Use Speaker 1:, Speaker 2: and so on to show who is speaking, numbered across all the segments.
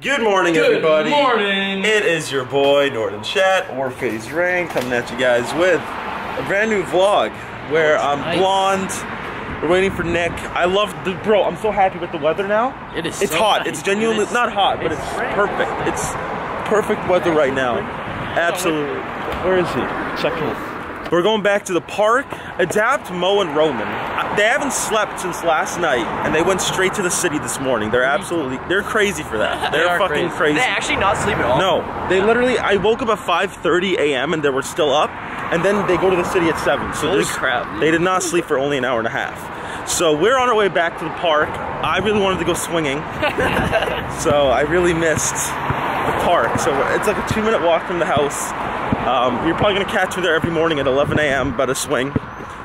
Speaker 1: Good morning,
Speaker 2: Good
Speaker 1: everybody.
Speaker 2: Good morning.
Speaker 1: It is your boy Nordan Shat or FaZe Rain, coming at you guys with a brand new vlog where I'm
Speaker 2: Nice.
Speaker 1: blonde. We're waiting for Nick. I love the bro. I'm so happy with the weather now.
Speaker 2: It is
Speaker 1: It's
Speaker 2: so
Speaker 1: hot.
Speaker 2: nice,
Speaker 1: It's genuinely.
Speaker 2: It's-
Speaker 1: not hot, but
Speaker 2: it's
Speaker 1: it's perfect. It's perfect weather right now. Absolutely. Where is he? Check him. We're going back to the park. Adapt, Mo, and Roman. They haven't slept since last night, and they went straight to the city this morning. They're absolutely, they're crazy for that. They're
Speaker 2: are
Speaker 1: fucking crazy.
Speaker 2: They actually not sleep at all.
Speaker 1: No, they literally. I woke up at 5:30 a.m. and they were still up, and then they go to the city at seven. So
Speaker 2: Holy crap, dude.
Speaker 1: They did not sleep for only an hour and a half. So we're on our way back to the park. I really wanted to go swinging, so I really missed the park. So it's like a two-minute walk from the house. Um, you're probably gonna catch me there every morning at 11 a.m. About a swing.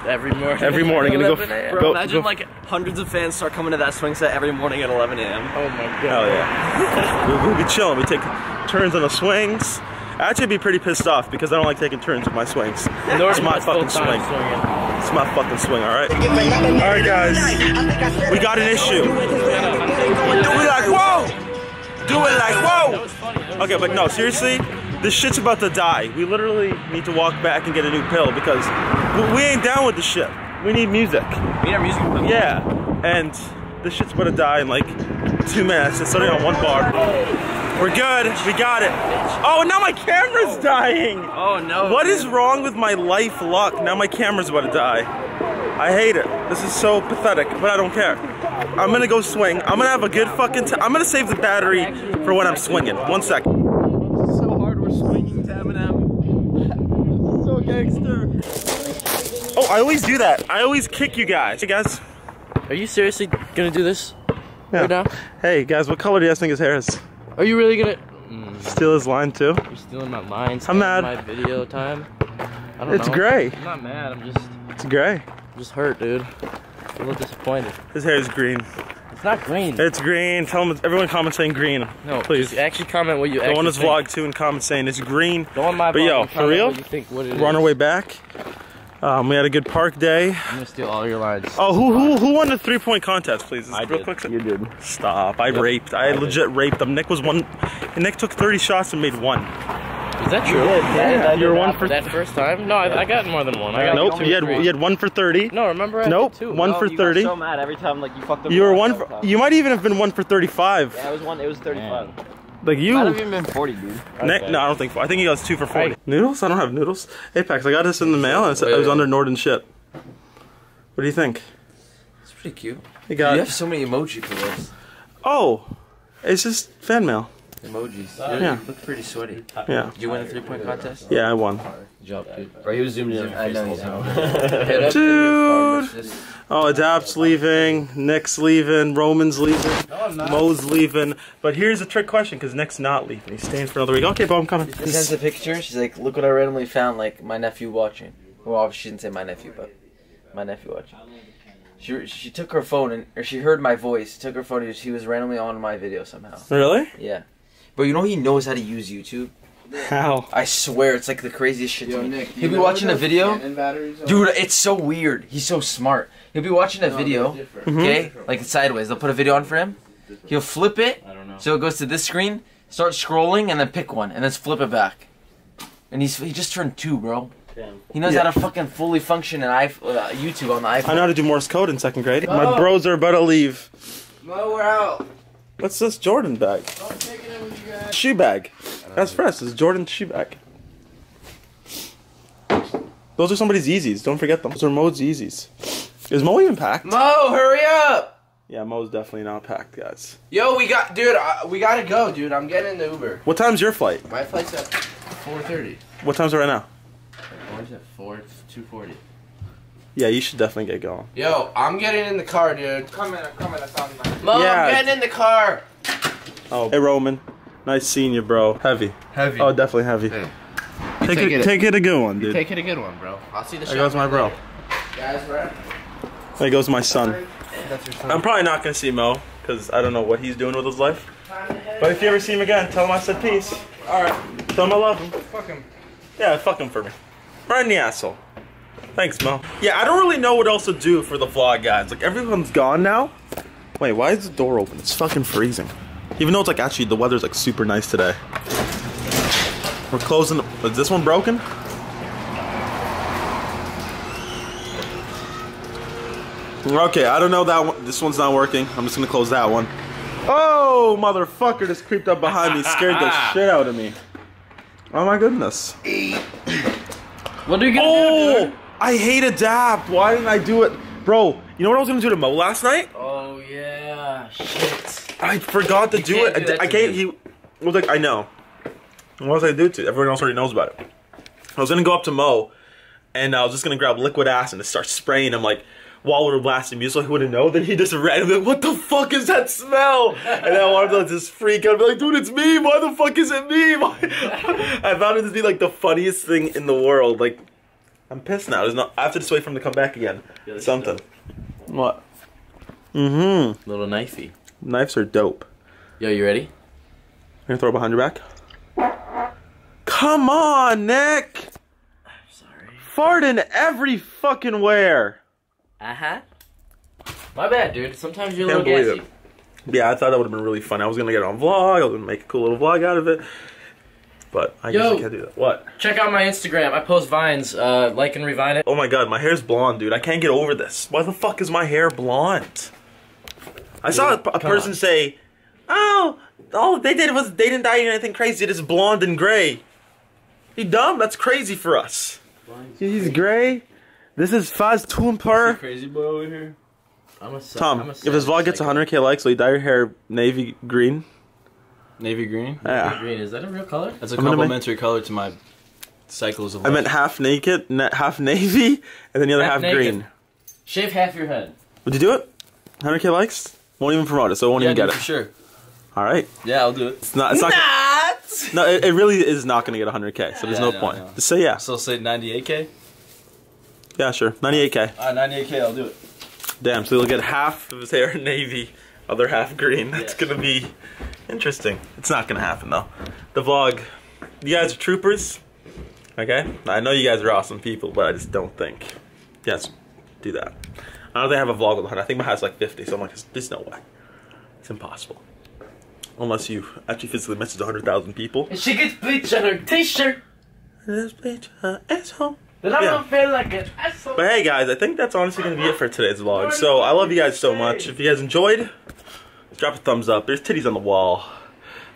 Speaker 2: Every morning.
Speaker 1: Every morning, gonna go-
Speaker 2: 11 a.m.
Speaker 1: go-
Speaker 3: Bro, imagine
Speaker 1: go-
Speaker 3: like hundreds of fans start coming to that swing set every morning at 11 a.m.
Speaker 2: Oh my god.
Speaker 1: Hell yeah. we, we'll be chilling. We take turns on the swings. I'd be pretty pissed off because I don't like taking turns with my swings. It's my fucking swing. It's my fucking swing, alright? Alright, guys. We got an issue. Do it like, whoa! Do it like, whoa! Okay, but no, seriously, this shit's about to die. We literally need to walk back and get a new pill because we- ain't down with the shit. We need music.
Speaker 3: We need our music. equipment.
Speaker 1: Yeah, and this shit's about to die in like two minutes. It's starting on one bar. We're good. We got it. Oh, now my camera's dying.
Speaker 3: Oh no.
Speaker 1: What is wrong with my life luck? Now my camera's about to die. I hate it. This is so pathetic, but I don't care. I'm gonna go swing. I'm gonna have a good fucking time. I'm gonna save the battery for when I'm swinging. One second.
Speaker 3: so hard we're swinging to Eminem. so
Speaker 1: I always do that. I always kick you guys. Hey guys.
Speaker 2: Are you seriously gonna do this right now?
Speaker 1: Hey guys, what color do you guys think his hair is?
Speaker 2: Are you really gonna?
Speaker 1: Steal his line too?
Speaker 2: You're stealing my lines.
Speaker 1: I'm mad.
Speaker 2: My video time. I don't
Speaker 1: It's
Speaker 2: know.
Speaker 1: gray.
Speaker 2: I'm not mad. I'm just,
Speaker 1: It's gray.
Speaker 2: I'm just hurt, dude. I'm a little disappointed.
Speaker 1: His hair is green.
Speaker 2: It's not green.
Speaker 1: It's green. Tell them everyone comment saying green.
Speaker 2: no,
Speaker 1: please.
Speaker 2: Actually, comment what you.
Speaker 1: Go on this
Speaker 2: think.
Speaker 1: vlog too and comment saying it's green.
Speaker 2: Go on my
Speaker 1: But
Speaker 2: vlog
Speaker 1: yo,
Speaker 2: and
Speaker 1: for real?
Speaker 2: What you think? What it
Speaker 1: We're on our way back. Um, we had a good park day.
Speaker 2: I'm gonna steal all your lines.
Speaker 1: Oh, who who who won the three point contest, please?
Speaker 2: I
Speaker 1: real
Speaker 2: did.
Speaker 1: quick.
Speaker 2: You did.
Speaker 1: Stop! I
Speaker 2: Yep.
Speaker 1: raped. I,
Speaker 2: I did.
Speaker 1: legit raped them. Nick was one. Nick took 30 shots and made one.
Speaker 2: Is that true?
Speaker 1: Yeah, You're one for.
Speaker 2: that first time? No, I, I got more than one. I got
Speaker 1: Nope.
Speaker 2: only
Speaker 1: You had
Speaker 2: three.
Speaker 1: you had one for 30.
Speaker 2: No, remember I
Speaker 1: Nope.
Speaker 2: two.
Speaker 1: One
Speaker 3: No,
Speaker 1: for
Speaker 3: you got
Speaker 1: 30.
Speaker 3: so mad every time like you fucked up.
Speaker 1: You were one. For, you might even have been one for 35.
Speaker 3: Yeah, it was one. It was 35.
Speaker 1: Like you.
Speaker 3: Might have even been 40, dude.
Speaker 1: Nick,
Speaker 2: Okay.
Speaker 1: no, I don't think. I think he got two for 40.
Speaker 2: Hey.
Speaker 1: Noodles? I don't have noodles. Apex, I got this in the mail. And it's, it was
Speaker 2: Wait.
Speaker 1: under Nordan Shat. What do you think?
Speaker 4: It's pretty cute.
Speaker 1: You got.
Speaker 4: you have so many emoji for this.
Speaker 1: Oh, it's just fan mail.
Speaker 4: Emojis.
Speaker 1: Yeah.
Speaker 4: You look pretty sweaty.
Speaker 1: Yeah.
Speaker 4: Did you win the three point contest?
Speaker 1: Yeah, I won.
Speaker 4: Good job, dude. Bro, he was zoomed in. I know you know.
Speaker 1: Dude. Oh, Adapt's leaving. Nick's leaving. Roman's leaving. No, Mo's leaving. But here's a trick question because Nick's not leaving. He's staying for another week. Okay, Bo, I'm coming.
Speaker 4: She sends a picture. She's like, "Look what I randomly found. Like my nephew watching." Well, obviously she didn't say my nephew, but my nephew watching. She she took her phone and or she heard my voice. Took her phone and she was randomly on my video somehow.
Speaker 1: Really?
Speaker 4: Yeah. But you know he knows how to use YouTube.
Speaker 1: How?
Speaker 4: I swear it's like the craziest shit to me. He'll be watching a video. Dude, it's so weird. He's so smart. He'll be watching a video,
Speaker 1: Mm-hmm.
Speaker 4: okay, like sideways. They'll put a video on for him. He'll flip it, so it goes to this screen. Start scrolling and then pick one and then flip it back. And he's he just turned two, bro. Damn. He knows
Speaker 1: Yeah.
Speaker 4: how to fucking fully function an iP- uh, YouTube on the iPhone.
Speaker 1: I know how to do Morse code in second grade. My bros are about to leave.
Speaker 5: Mo, we're out.
Speaker 1: What's this Jordan bag?
Speaker 5: I'm taking it with you guys.
Speaker 1: Shoe bag. That's fresh. It's Jordan's shoe bag. Those are somebody's Yeezys. Don't forget them. Those are Mo's Yeezys. Is Mo even packed?
Speaker 5: Mo, hurry up.
Speaker 1: Yeah, Mo's definitely not packed, guys.
Speaker 5: Yo, we got, dude, uh, we gotta go, dude. I'm getting in the Uber.
Speaker 1: What time's your flight?
Speaker 5: My flight's at 4:30.
Speaker 1: What time's it right now?
Speaker 5: Ours at 4, 2:40.
Speaker 1: Yeah, you should definitely get going.
Speaker 5: Yo, I'm getting in the car, dude.
Speaker 6: Come in, come in, I found my.
Speaker 5: Mo,
Speaker 1: Yeah.
Speaker 5: I'm getting in the car.
Speaker 1: Oh, hey Roman, nice seeing you, bro. Heavy.
Speaker 5: Heavy.
Speaker 1: Oh, definitely heavy.
Speaker 5: Hey.
Speaker 1: Take,
Speaker 5: Take
Speaker 1: it,
Speaker 5: it-
Speaker 1: take it a good one, dude.
Speaker 5: Take it a good one, bro. I'll see the
Speaker 1: There
Speaker 5: show.
Speaker 1: goes my bro.
Speaker 5: Guys, we're.
Speaker 1: There goes my son.
Speaker 5: That's your son.
Speaker 1: I'm probably not gonna see Mo because I don't know what he's doing with his life. But if you ever see him again, tell him I said peace.
Speaker 6: Alright,
Speaker 1: Tell him I love him.
Speaker 6: fuck him.
Speaker 1: Yeah, fuck him for me. Right in the asshole. Thanks, Mo. Yeah, I don't really know what else to do for the vlog, guys. Like, everyone's gone now. Wait, why is the door open? It's fucking freezing. Even though it's like actually the weather's like super nice today. We're closing. Is this one broken? Okay, I don't know that one. This one's not working. I'm just gonna close that one. Oh, motherfucker just creeped up behind me, scared the shit out of me. Oh my goodness.
Speaker 2: What are you gonna do,
Speaker 1: Oh. I hate Adapt. Why didn't I do it? Bro, you know what I was gonna do to Mo last night?
Speaker 2: Oh yeah, shit.
Speaker 1: I forgot to do
Speaker 2: can't
Speaker 1: it.
Speaker 2: do
Speaker 1: I, I can't. He was like, I know. What was I do to? Everyone else already knows about it. I was gonna go up to Mo, and I was just gonna grab liquid ass and start spraying him like while we were blasting music, so he wouldn't know. Then he just randomly, what the fuck is that smell? And then I wanted to just freak out, and be like, dude, it's me. Why the fuck is it me? Why? I found it to be like the funniest thing in the world. Like, I'm pissed now. There's not. I have to just wait for him to come back again.
Speaker 2: is
Speaker 1: Something. What? Mm-hmm.
Speaker 2: Little knifey.
Speaker 1: Knives are dope.
Speaker 2: Yo, you ready?
Speaker 1: You're gonna throw it behind your back? Come on, Nick!
Speaker 2: Sorry.
Speaker 1: Farting every fucking where.
Speaker 2: Uh huh. My bad, dude. Sometimes you're a
Speaker 1: Can't
Speaker 2: little
Speaker 1: believe
Speaker 2: gassy.
Speaker 1: Yeah, I thought that would have been really fun. I was gonna get it on vlog. I was gonna make a cool little vlog out of it. But I guess I can't do that. What?
Speaker 2: Check out my Instagram. I post vines. Uh, like and revine it.
Speaker 1: Oh my god, my hair's blonde, dude. I can't get over this. Why the fuck is my hair blonde? I saw a, a person
Speaker 2: on.
Speaker 1: say, "Oh, all they did was they didn't dye anything crazy. It is blonde and gray." You dumb? That's crazy for us. He's gray. This is FaZe Temperrr.
Speaker 3: Crazy boy over here.
Speaker 2: I'm a
Speaker 1: Tom,
Speaker 2: I'm a
Speaker 1: if this vlog gets 100k likes, will you dye your hair navy green?
Speaker 3: Navy green.
Speaker 1: Yeah.
Speaker 2: Green. Is that a real color?
Speaker 3: That's a
Speaker 1: I'm gonna make-
Speaker 3: complementary color to my cycles of life.
Speaker 1: I meant half naked, na- half navy, and then the other half,
Speaker 2: Half
Speaker 1: green.
Speaker 2: Shave half your head.
Speaker 1: Would you do it? 100k likes? Won't even promote it, so it won't
Speaker 3: yeah,
Speaker 1: even get
Speaker 3: dude,
Speaker 1: it.
Speaker 3: for sure.
Speaker 1: All right.
Speaker 3: Yeah, I'll do it.
Speaker 1: It's not. It's not. No, it, it really is not going to get 100k, so there's
Speaker 3: Yeah,
Speaker 1: no
Speaker 3: no,
Speaker 1: point.
Speaker 3: no.
Speaker 1: Just say yeah.
Speaker 3: So say 98k.
Speaker 1: Yeah, sure. 98k.
Speaker 3: Uh, 98k, I'll do it.
Speaker 1: Damn, so he'll get half of his hair navy, other half green. That's
Speaker 3: Yeah.
Speaker 1: gonna be interesting. It's not gonna happen though. The vlog, you guys are troopers. Okay? I know you guys are awesome people, but I just don't think. Yes, do that. I don't think I have a vlog with 100. I think my house like 50, so I'm like, there's- no way. It's impossible. Unless you actually physically message 100,000 people.
Speaker 2: And she gets bleach on her t-shirt.
Speaker 1: This bitch, uh, asshole.
Speaker 2: Then I'm
Speaker 1: Yeah.
Speaker 2: gonna feel like an asshole.
Speaker 1: But hey guys, I think that's honestly gonna be it for today's vlog. So I love you guys so much. If you guys enjoyed, drop a thumbs up. There's titties on the wall.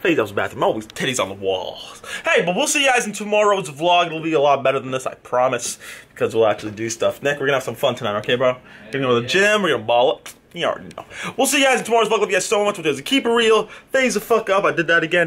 Speaker 1: Up the bathroom. Always titties on the walls. Hey, but we'll see you guys in tomorrow's vlog. It'll be a lot better than this, I promise. Because we'll actually do stuff. Nick, we're gonna have some fun tonight, okay, bro? We're gonna go to the gym, we're gonna ball up. You already know. We'll see you guys in tomorrow's vlog. Love you guys so much. We'll do keep it real. FaZe the fuck up. I did that again.